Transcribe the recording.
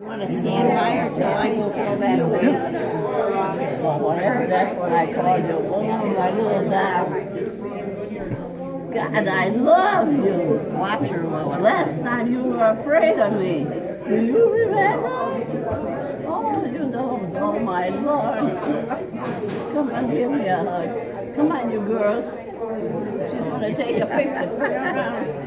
You want to stand by her till I go fill that way. Whatever, that's what I call you. Oh, my little dog. God, I love you. Watch her, Lois. Last time you were afraid of me. Do you remember? Oh, you know, Oh, my Lord. Come on, give me a hug. Come on, you girls. She's going to take a picture.